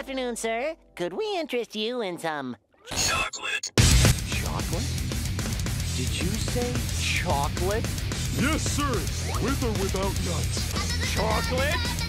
afternoon, sir. Could we interest you in some Chocolate. Chocolate? Did you say chocolate? Yes, sir. With or without nuts. Chocolate?